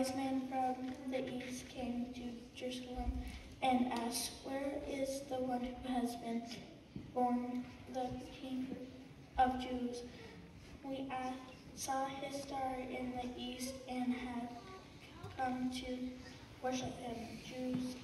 wise men from the east came to Jerusalem and asked, Where is the one who has been born the King of Jews? We saw his star in the east and have come to worship him. Jews